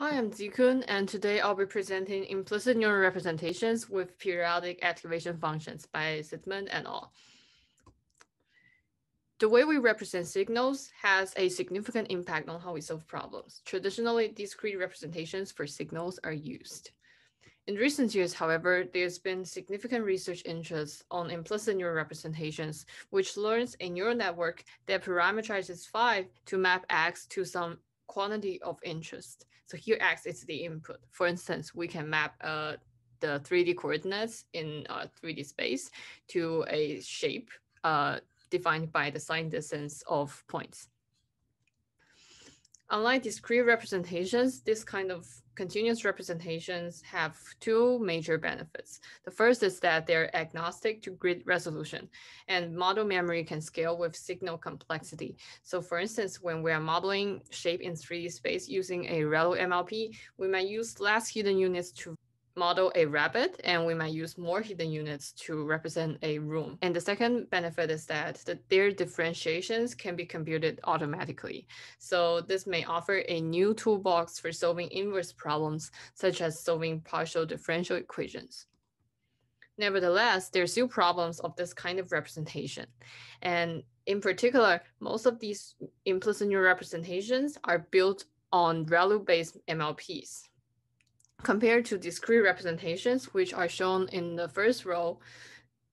Hi, I'm Zikun, and today I'll be presenting implicit neural representations with periodic activation functions by Sitzmann and al. The way we represent signals has a significant impact on how we solve problems. Traditionally, discrete representations for signals are used. In recent years, however, there's been significant research interest on implicit neural representations, which learns a neural network that parameterizes phi to map x to some quantity of interest. So here X is the input. For instance, we can map uh, the 3D coordinates in uh, 3D space to a shape uh, defined by the sign distance of points. Unlike discrete representations, this kind of continuous representations have two major benefits. The first is that they're agnostic to grid resolution and model memory can scale with signal complexity. So for instance, when we are modeling shape in 3D space using a ReLU MLP, we might use less hidden units to model a rabbit and we might use more hidden units to represent a room. And the second benefit is that the, their differentiations can be computed automatically. So this may offer a new toolbox for solving inverse problems, such as solving partial differential equations. Nevertheless, there are still problems of this kind of representation. And in particular, most of these implicit neural representations are built on ReLU-based MLPs. Compared to discrete representations, which are shown in the first row,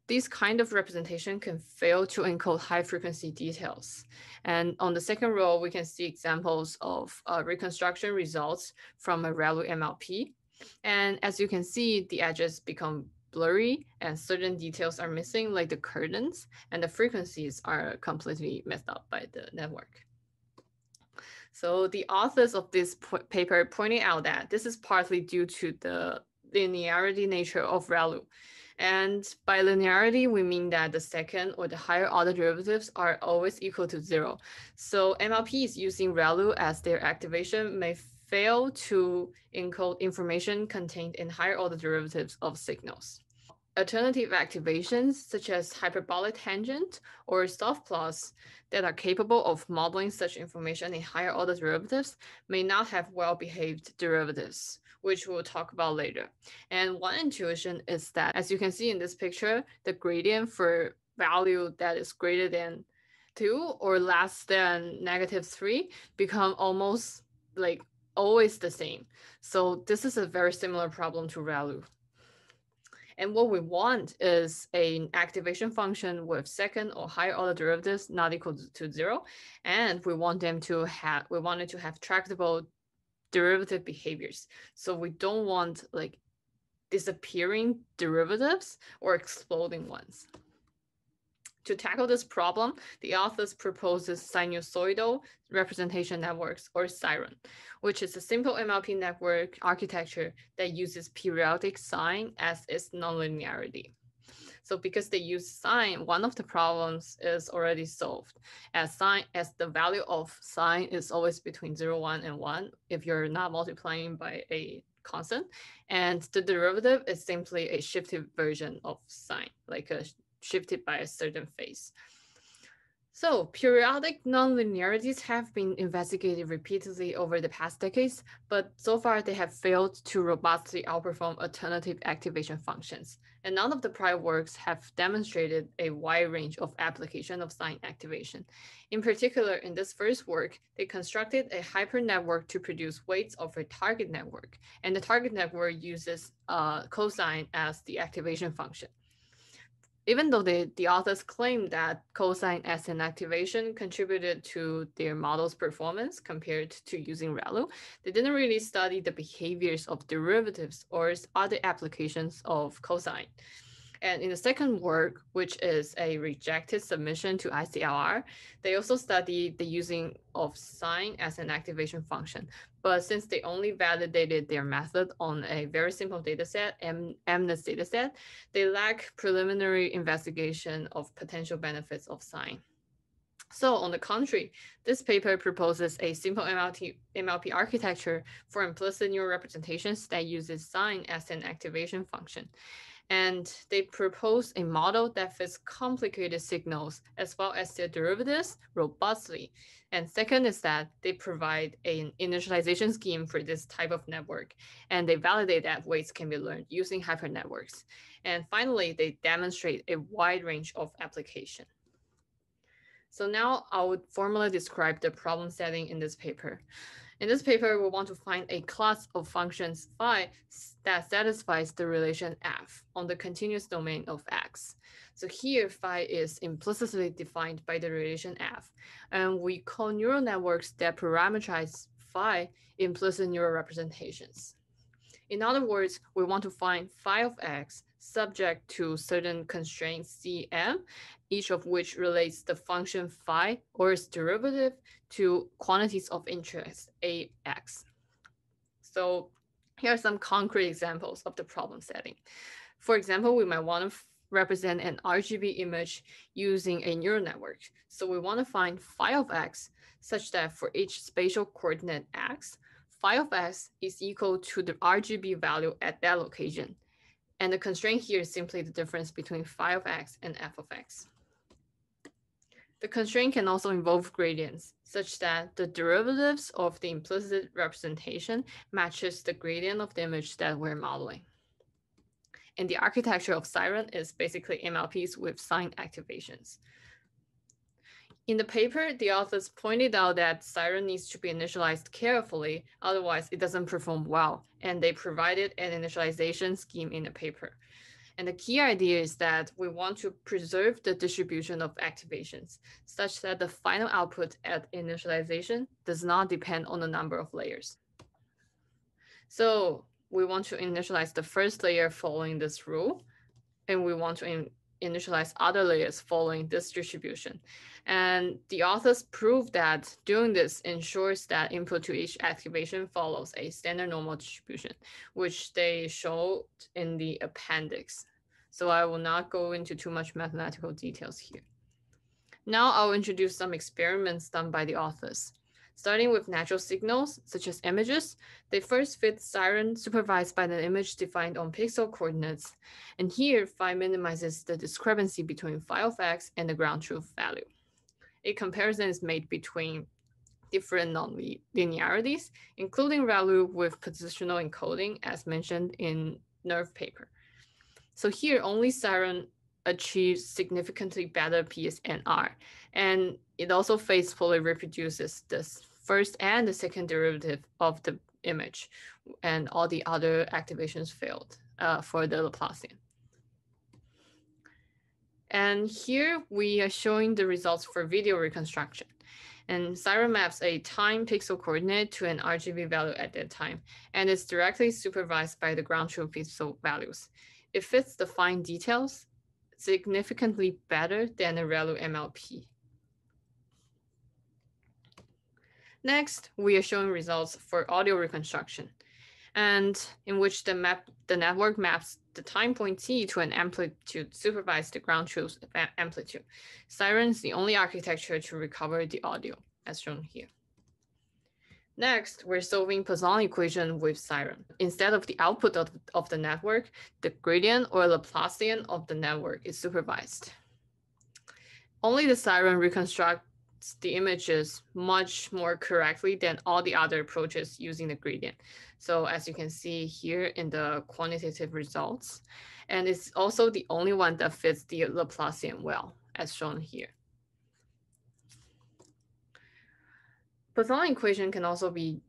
this kind of representation can fail to encode high frequency details. And on the second row, we can see examples of uh, reconstruction results from a ReLU MLP. And as you can see, the edges become blurry and certain details are missing like the curtains and the frequencies are completely messed up by the network. So the authors of this paper pointed out that this is partly due to the linearity nature of ReLU. And by linearity, we mean that the second or the higher order derivatives are always equal to zero. So MLPs using ReLU as their activation may fail to encode information contained in higher order derivatives of signals. Alternative activations such as hyperbolic tangent or softplus that are capable of modeling such information in higher order derivatives may not have well-behaved derivatives, which we'll talk about later. And one intuition is that, as you can see in this picture, the gradient for value that is greater than two or less than negative three become almost like always the same. So this is a very similar problem to ReLU. And what we want is an activation function with second or higher order derivatives not equal to zero. And we want them to have, we wanted to have tractable derivative behaviors. So we don't want like disappearing derivatives or exploding ones. To tackle this problem, the authors proposes sinusoidal representation networks or SIREN, which is a simple MLP network architecture that uses periodic sine as its nonlinearity. So because they use sine, one of the problems is already solved as sine as the value of sine is always between 0, 1, and 1 if you're not multiplying by a constant. And the derivative is simply a shifted version of sine, like a shifted by a certain phase. So periodic nonlinearities have been investigated repeatedly over the past decades, but so far they have failed to robustly outperform alternative activation functions. And none of the prior works have demonstrated a wide range of application of sine activation. In particular, in this first work, they constructed a hypernetwork to produce weights of a target network, and the target network uses uh, cosine as the activation function even though the, the authors claim that cosine as an activation contributed to their model's performance compared to using ReLU, they didn't really study the behaviors of derivatives or other applications of cosine. And in the second work, which is a rejected submission to ICLR, they also studied the using of sine as an activation function. But since they only validated their method on a very simple dataset, MNIST dataset, they lack preliminary investigation of potential benefits of sine. So on the contrary, this paper proposes a simple MLP, MLP architecture for implicit neural representations that uses sine as an activation function and they propose a model that fits complicated signals as well as their derivatives robustly. And second is that they provide an initialization scheme for this type of network, and they validate that weights can be learned using hypernetworks. And finally, they demonstrate a wide range of application. So now I would formally describe the problem setting in this paper. In this paper, we want to find a class of functions phi that satisfies the relation f on the continuous domain of x. So here phi is implicitly defined by the relation f, and we call neural networks that parameterize phi implicit neural representations. In other words, we want to find phi of x subject to certain constraints Cm, each of which relates the function phi or its derivative to quantities of interest Ax. So here are some concrete examples of the problem setting. For example, we might want to represent an RGB image using a neural network. So we want to find phi of x such that for each spatial coordinate x, phi of x is equal to the RGB value at that location. And the constraint here is simply the difference between phi of x and f of x. The constraint can also involve gradients, such that the derivatives of the implicit representation matches the gradient of the image that we're modeling. And the architecture of Siren is basically MLPs with sine activations. In the paper, the authors pointed out that Siren needs to be initialized carefully, otherwise it doesn't perform well, and they provided an initialization scheme in the paper. And the key idea is that we want to preserve the distribution of activations such that the final output at initialization does not depend on the number of layers. So we want to initialize the first layer following this rule, and we want to initialize other layers following this distribution. And the authors prove that doing this ensures that input to each activation follows a standard normal distribution, which they showed in the appendix. So I will not go into too much mathematical details here. Now I'll introduce some experiments done by the authors. Starting with natural signals, such as images, they first fit siren supervised by the image defined on pixel coordinates. And here, phi minimizes the discrepancy between file facts and the ground truth ReLU. A comparison is made between different non-linearities, including value with positional encoding, as mentioned in NeRF paper. So here, only siren achieves significantly better PSNR. And it also faithfully reproduces this first and the second derivative of the image, and all the other activations failed uh, for the Laplacian. And here we are showing the results for video reconstruction. And Siren maps a time pixel coordinate to an RGB value at that time, and is directly supervised by the ground truth pixel values. It fits the fine details significantly better than a ReLU MLP. Next, we are showing results for audio reconstruction, and in which the map the network maps the time point t to an amplitude supervised the ground truth amplitude. Siren is the only architecture to recover the audio, as shown here. Next, we're solving Poisson equation with Siren. Instead of the output of, of the network, the gradient or Laplacian of the network is supervised. Only the Siren reconstructs the images much more correctly than all the other approaches using the gradient. So as you can see here in the quantitative results, and it's also the only one that fits the Laplacian well, as shown here. Poisson equation can also be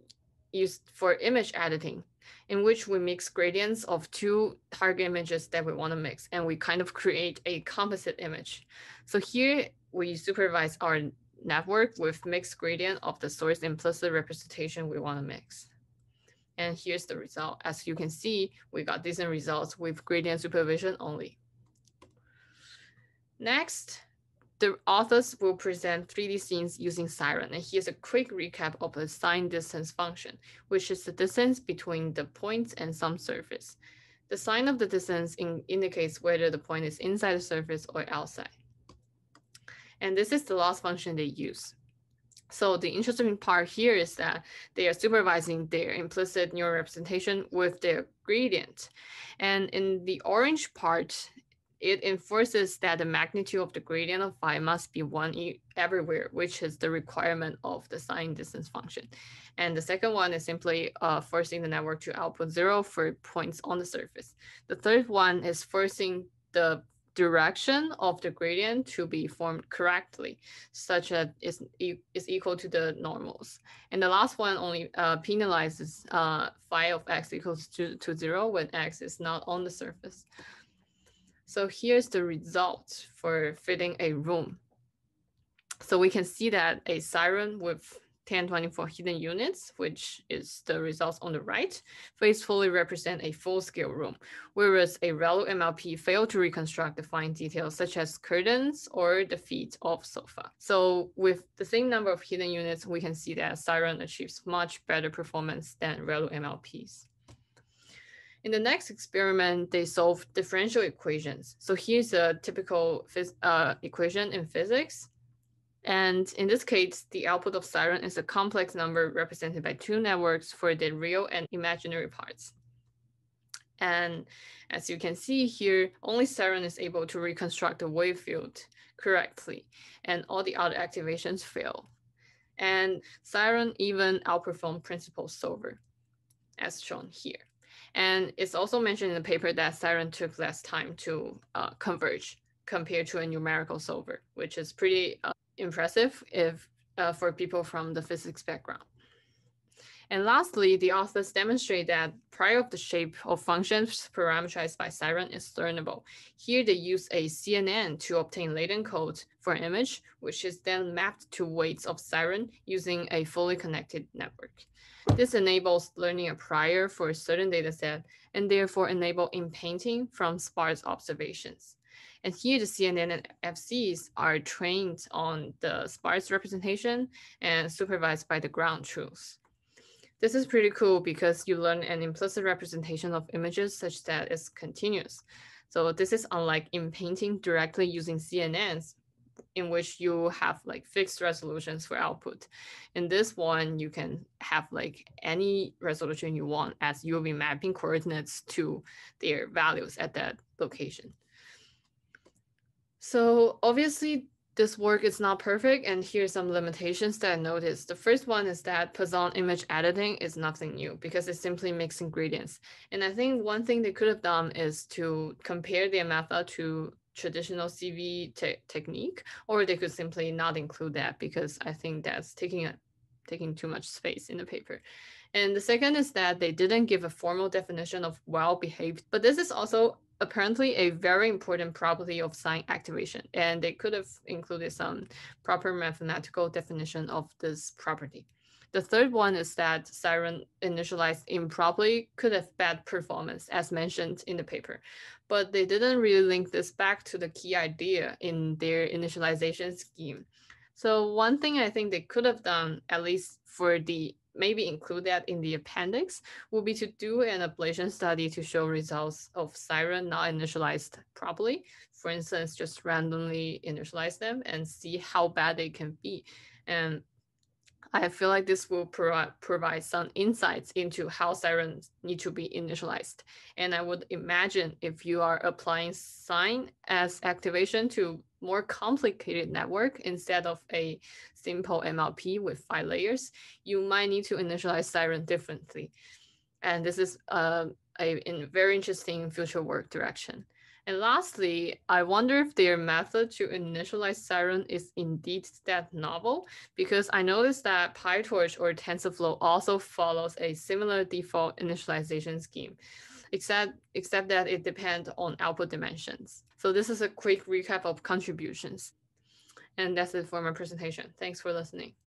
used for image editing, in which we mix gradients of two target images that we want to mix, and we kind of create a composite image. So here we supervise our network with mixed gradient of the source implicit representation we want to mix. And here's the result. As you can see, we got decent results with gradient supervision only. Next, the authors will present 3D scenes using Siren. And here's a quick recap of the sign distance function, which is the distance between the points and some surface. The sign of the distance in indicates whether the point is inside the surface or outside. And this is the loss function they use. So the interesting part here is that they are supervising their implicit neural representation with their gradient. And in the orange part, it enforces that the magnitude of the gradient of phi must be one everywhere, which is the requirement of the sign distance function. And the second one is simply uh, forcing the network to output zero for points on the surface. The third one is forcing the direction of the gradient to be formed correctly, such that it's is equal to the normals. And the last one only uh, penalizes uh, phi of x equals to, to zero when x is not on the surface. So here's the result for fitting a room. So we can see that a siren with 1024 hidden units, which is the results on the right, faithfully represent a full-scale room, whereas a ReLU MLP failed to reconstruct the fine details such as curtains or the feet of sofa. So with the same number of hidden units, we can see that Siren achieves much better performance than ReLU MLPs. In the next experiment, they solve differential equations. So here's a typical uh, equation in physics. And in this case, the output of Siren is a complex number represented by two networks for the real and imaginary parts. And as you can see here, only Siren is able to reconstruct the wave field correctly, and all the other activations fail. And Siren even outperformed principal solver, as shown here. And it's also mentioned in the paper that Siren took less time to uh, converge compared to a numerical solver, which is pretty uh, impressive if uh, for people from the physics background. And lastly, the authors demonstrate that prior of the shape of functions parameterized by Siren is learnable. Here they use a CNN to obtain latent code for an image, which is then mapped to weights of Siren using a fully connected network. This enables learning a prior for a certain data set and therefore enable inpainting from sparse observations. And here the CNN and FCs are trained on the sparse representation and supervised by the ground truths. This is pretty cool because you learn an implicit representation of images such that it's continuous. So this is unlike in painting directly using CNNs, in which you have like fixed resolutions for output. In this one, you can have like any resolution you want as you'll be mapping coordinates to their values at that location. So obviously this work is not perfect and here's some limitations that I noticed. The first one is that Poisson image editing is nothing new because it simply mixing ingredients. And I think one thing they could have done is to compare their method to traditional CV te technique, or they could simply not include that because I think that's taking a, taking too much space in the paper. And the second is that they didn't give a formal definition of well-behaved, but this is also apparently a very important property of sine activation, and they could have included some proper mathematical definition of this property. The third one is that Siren initialized improperly could have bad performance, as mentioned in the paper, but they didn't really link this back to the key idea in their initialization scheme. So one thing I think they could have done, at least for the maybe include that in the appendix, would be to do an ablation study to show results of Siren not initialized properly. For instance, just randomly initialize them and see how bad they can be. And I feel like this will pro provide some insights into how sirens need to be initialized. And I would imagine if you are applying sine as activation to more complicated network instead of a simple MLP with five layers, you might need to initialize siren differently. And this is uh, a, a very interesting future work direction. And lastly, I wonder if their method to initialize Siren is indeed that novel, because I noticed that PyTorch or TensorFlow also follows a similar default initialization scheme, except, except that it depends on output dimensions. So this is a quick recap of contributions. And that's it for my presentation. Thanks for listening.